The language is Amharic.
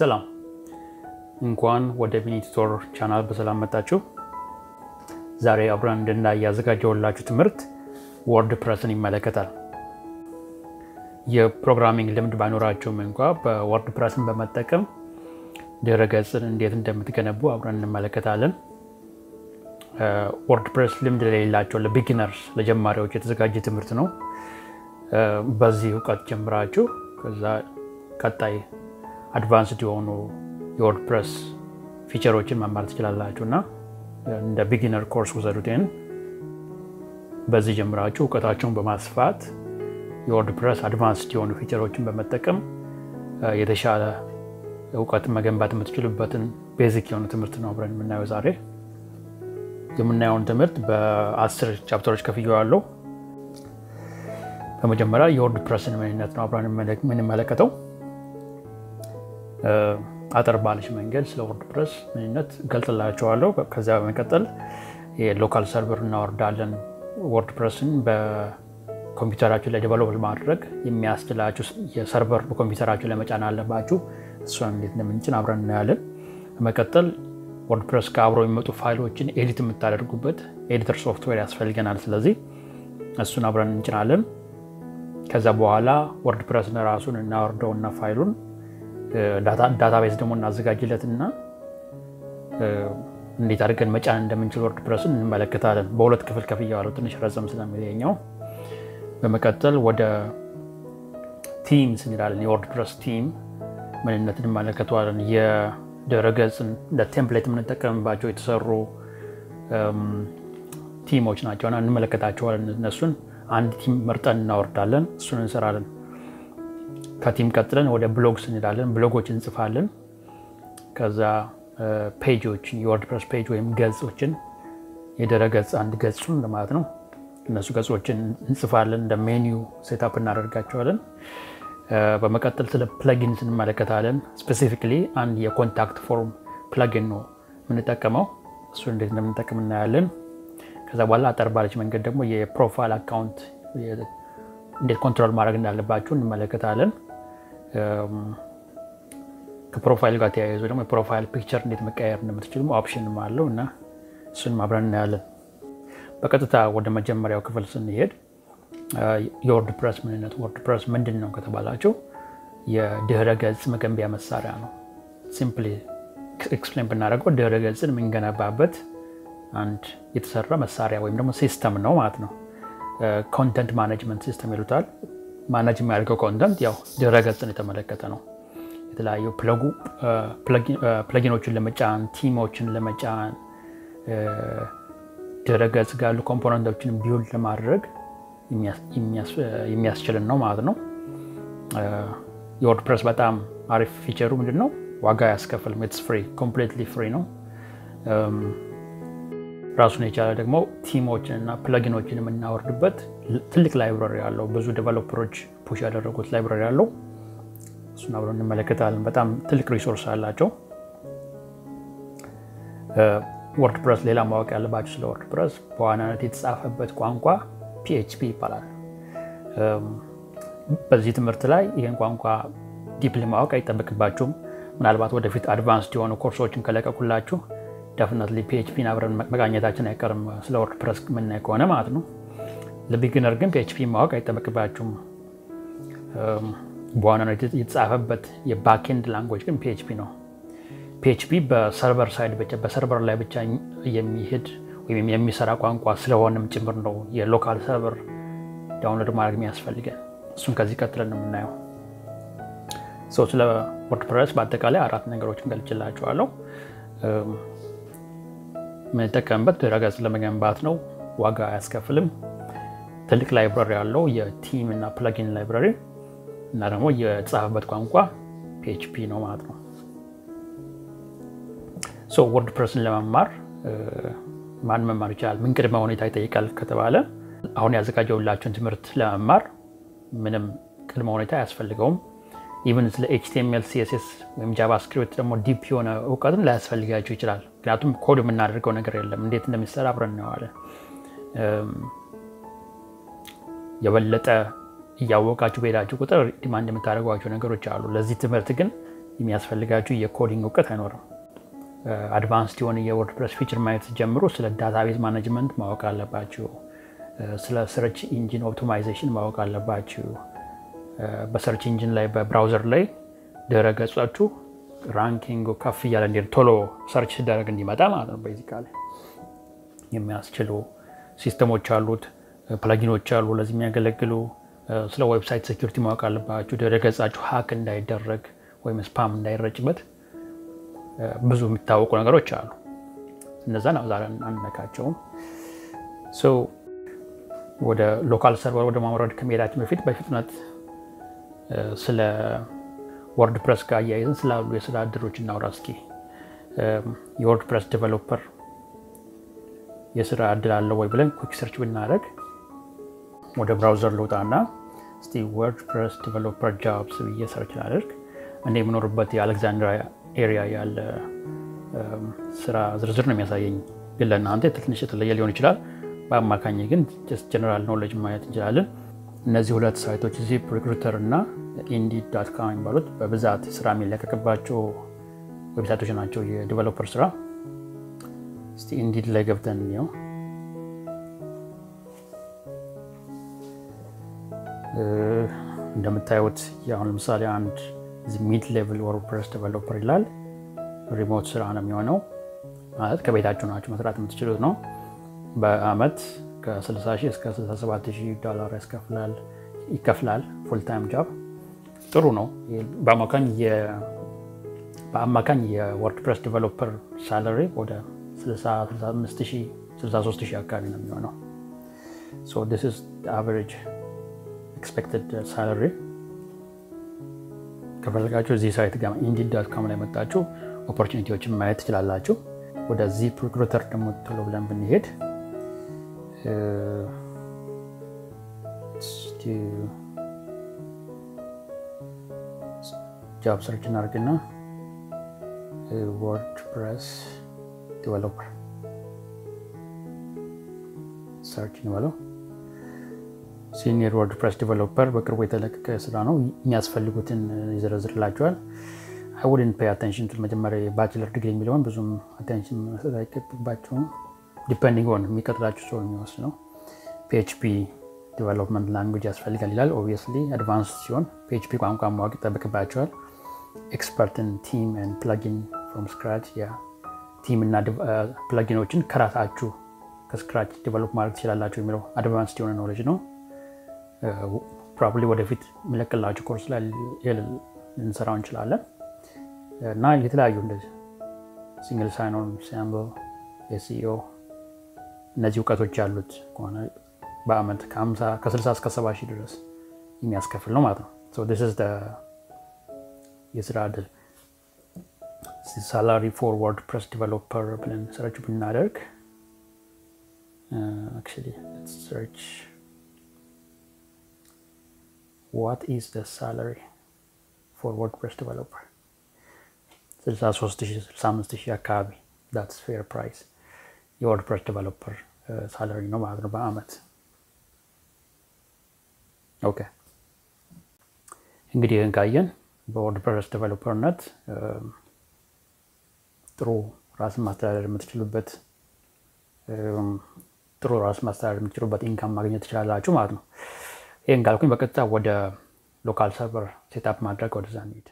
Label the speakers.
Speaker 1: ሰላም፣ እንኳን ወደ ቢኒ Tutor channel በሰላም መጣችሁ። ዛሬ አብረን እንድናይ ያዘጋጀሁላችሁ ትምህርት WordPress ን ይመለከታል። የ programming ልምድ ባይኖራችሁም እንኳ በ WordPress ን በመጠቀም ድረ ገጽን እንዴት እንደምትገነቡ አብረን እንመለከታለን። WordPress ልምድ ለሌላቸው ለ beginners ለጀማሪዎች የተዘጋጀ ትምህርት ነው። በዚህ እውቀት ጀምራችሁ ከዛ ቀጣይ advanced የሆኑ የ WordPress feature ኦችን መማር ትችላላችሁ እና እንደ beginner course ውሰዱት። በዚህ ጀምራችሁ እውቀታችሁን በማስፋት የ WordPress advanced የሆኑ feature ኦችን በመጠቀም የተሻለ እውቀት መገንባት የምትችሉበትን basic የሆነ ትምህርት ነው አብረን የምናየው ዛሬ። የምናየውን ትምህርት በአስር chapter ኦች ከፍዬዋለሁ። በመጀመሪያ የ WordPress ን ምንነት ነው አብረን የምንመለከተው። አጠር ባለች መንገድ ስለ WordPress ምንነት ገልጽላችኋለሁ። ከዚያ በመቀጠል የ local server እናወርዳለን። WordPress ን በኮምፒውተራችሁ ላይ develop ማድረግ የሚያስችላችሁ የ server በኮምፒውተራችሁ ላይ መጫን አለባችሁ። እሷን እንዴት እንደምንጭን አብረን እናያለን። በመቀጠል WordPress ከአብሮ የሚመጡ ፋይሎችን edit የምታደርጉበት editor software ያስፈልገናል። ስለዚህ እሱን አብረን እንጭናለን። ከዛ በኋላ WordPress ን ራሱን እናወርደውና ፋይሉን database ደግሞ እናዘጋጅለትና እንዴት አድርገን መጫን እንደምንችል WordPress ን እንመለከታለን። በሁለት ክፍል ከፍያዋለሁ ትንሽ ረዘም ስለሚል እኛው። በመቀጠል ወደ themes እንሄዳለን። የ WordPress theme ምንነት እንመለከተዋለን። የድረገጽን እንደ template የምንጠቀምባቸው የተሰሩ theme ኦች ናቸውና እንመለከታቸዋለን። እነሱን አንድ theme መርጠን እናወርዳለን። እሱን እንሰራለን። ከ theme ቀጥለን ወደ blogs እንሄዳለን። ብሎጎች እንጽፋለን። ከዛ page ኦችን የ WordPress page ወይም ገጾችን የድረ ገጽ አንድ ገጹን ለማለት ነው። እነሱ ገጾችን እንጽፋለን። እንደ menu setup እናደርጋቸዋለን። በመቀጠል ስለ plugins እንመለከታለን። specifically አንድ የ contact form plugin ነው የምንጠቀመው። እሱ እንዴት እንደምንጠቀም እናያለን። ከዛ በኋላ አጠር ባለች መንገድ ደግሞ የ profile account እንዴት control ማድረግ እንዳለባችሁ እንመለከታለን። ከ profile ጋር ተያይዞ ደግሞ የ profile picture እንዴት መቀየር እንደምትችሉ option ም አለው እና እሱን አብረን እናያለን። በቀጥታ ወደ መጀመሪያው ክፍል ስንሄድ የ WordPress ምንነት። WordPress ምንድን ነው ከተባላችሁ የድህረ ገጽ መገንቢያ መሳሪያ ነው። simply explain ብናደርገው ድህረ ገጽን የምንገነባበት አንድ የተሰራ መሳሪያ ወይም ደግሞ system ነው ማለት ነው። content management system ይሉታል። manage የሚያደርገው content ያው ድረ ገጽን የተመለከተ ነው። የተለያዩ plugin ኦችን ለመጫን theme ኦችን ለመጫን ድረ ገጽ ጋር ያሉ component ኦችን build ለማድረግ የሚያስችልን ነው ማለት ነው። የ WordPress በጣም አሪፍ feature ኡ ምንድን ነው? ዋጋ አያስከፍልም። It's free completely free ነው። ራሱን የቻለ ደግሞ theme ኦችን እና plugin ኦችን የምናወርድበት ትልቅ library ያለው ብዙ developer ኦች push ያደረጉት library ያለው እሱን አብረን እንመለከታለን። በጣም ትልቅ resource አላቸው። WordPress ሌላ ማወቅ ያለባችሁ ስለ WordPress በዋናነት የተጻፈበት ቋንቋ PHP ይባላል። በዚህ ትምህርት ላይ ይህን ቋንቋ deeply ማወቅ አይጠበቅባችሁም። ምናልባት ወደፊት advanced የሆኑ ኮርሶችን ከለቀቁላችሁ definitely PHP ን አብረን መቃኘታችን አይቀርም ስለ WordPress የምናይ ከሆነ ማለት ነው። ለ beginner ግን PHP ማወቅ አይጠበቅባችሁም። በዋናነት የተጻፈበት የ backend language ግን PHP ነው። PHP በ server side ብቻ በ server ላይ ብቻ የሚሄድ ወይም የሚሰራ ቋንቋ ስለሆነም ጭምር ነው የ local server download ማድረግ የሚያስፈልገን። እሱን ከዚህ ቀጥለን የምናየው። ሶ ስለ WordPress በአጠቃላይ አራት ነገሮችን ገልጬላችኋለሁ። የምንጠቀምበት ድረገጽ ለመገንባት ነው። ዋጋ አያስከፍልም። ትልቅ library ያለው የ theme እና plugin library እና ደግሞ የተጻፈበት ቋንቋ PHP ነው ማለት ነው። WordPress ን ለመማር ማን መማር ይችላል? ምን ቅድመ ሁኔታ ይጠይቃል ከተባለ አሁን ያዘጋጀሁላችሁን ትምህርት ለመማር ምንም ቅድመ ሁኔታ አያስፈልገውም። even ስለ HTML CSS ወይም JavaScript ደግሞ deep የሆነ እውቀትን ላያስፈልጋችሁ ይችላል። ምክንያቱም ኮድ የምናደርገው ነገር የለም። እንዴት እንደሚሰራ አብረን እናየዋለን። የበለጠ እያወቃችሁ በሄዳችሁ ቁጥር demand የምታደርጓቸው ነገሮች አሉ። ለዚህ ትምህርት ግን የሚያስፈልጋችሁ የ coding እውቀት አይኖርም። advanced የሆነ የ WordPress feature ማየት ጀምሮ ስለ database management ማወቅ አለባችሁ። ስለ search engine optimization ማወቅ አለባችሁ። በ search engine ላይ በ browser ላይ ድረ ገጻችሁ ranking ከፍ እያለ እንዲ ቶሎ search ሲደረግ እንዲመጣ ማለት ነው። basically የሚያስችሉ system ኦች አሉት፣ plugin ኦች አሉ ለዚህ የሚያገለግሉ። ስለ website security ማወቅ አለባችሁ። ድረ ገጻችሁ hack እንዳይደረግ ወይም spam እንዳይረጭበት ብዙ የሚታወቁ ነገሮች አሉ። እነዛን ዛሬ አንነካቸውም። ወደ local server ወደ ማውረድ ከመሄዳችን በፊት በፍጥነት ስለ WordPress ጋር አያይዘን ስላሉ የስራ እድሎች እናውራ እስኪ። የ WordPress developer የስራ እድል አለው ወይ ብለን quick search ብናደርግ ወደ browser ልውጣና እስቲ WordPress developer jobs ብዬ search ላደርግ እኔ የምኖርበት የአሌክዛንድሪያ area ያለ ስራ ዝርዝር ነው የሚያሳየኝ። ግን ለእናንተ ትንሽ የተለየ ሊሆን ይችላል። በአማካኝ ግን general knowledge ማየት እንችላለን። እነዚህ ሁለት site ኦች ZipRecruiter እና Indeed dot com የሚባሉት በብዛት ስራ የሚለቀቅባቸው website ኦች ናቸው። የ developer ስራ እስቲ Indeed ላይ ገብተን እንየው። እንደምታዩት አሁን ለምሳሌ አንድ mid level WordPress developer ይላል። remote ስራ ነው የሚሆነው ማለት ከቤታችሁ ናችሁ መስራት የምትችሉት ነው። በአመት ከ60 ሺህ እስከ 67 ሺህ ዶላር ይከፍላል። full time job ጥሩ ነው። በአማካኝ የ WordPress developer salary ወደ 63 ሺህ አካባቢ ነው የሚሆነው። average expected salary ከፈለጋችሁ እዚህ site ጋር Indeed dot com ላይ መጣችሁ opportunity ዎችን ማየት ትችላላችሁ። ወደ ZipRecruiter ደግሞ ቶሎ ብለን ብንሄድ job search እናድርግና WordPress developer search እንበለው። senior WordPress developer በቅርቡ የተለቀቀ ስራ ነው። የሚያስፈልጉትን ይዘረዝርላችኋል። I wouldn't pay attention መጀመሪያ የ bachelor degree የሚለውን ብዙም attention መስጠት አይገባችሁም። depending on የሚቀጥራችሁ ሰው የሚወስነው። PHP development language ያስፈልጋል ይላል። obviously advance ሲሆን PHP ቋንቋ ማወቅ ይጠበቅባችኋል። expert in theme plugin from scratch theme እና plugin ኦችን ከራሳችሁ ከ scratch develop ማድረግ ትችላላችሁ የሚለው advance የሆነ knowledge ነው። probably ወደፊት የሚለቅላችሁ ኮርስ ላይ ልንሰራው እንችላለን እና የተለያዩ እንደዚህ single sign-on SAML SEO እነዚህ እውቀቶች ያሉት ከሆነ በአመት ከ60 እስከ 70 ሺህ ድረስ የሚያስከፍል ነው ማለት ነው። የስራ እድል። salary for WordPress developer ብለን search ብናደርግ search what is the salary for WordPress developer 63 አካባቢ that's fair price የ WordPress developer salary ነው ማለት ነው በአመት። okay እንግዲህ ካየን በ WordPress developer ነት ጥሩ ራስን ማስተዳደር የምትችሉበት ጥሩ ራስን ማስተዳደር የምትችሉበት income ማግኘት ትችላላችሁ ማለት ነው። ይህን ካልኩኝ በቀጥታ ወደ local server setup ማድረግ ወደዛ እንሂድ።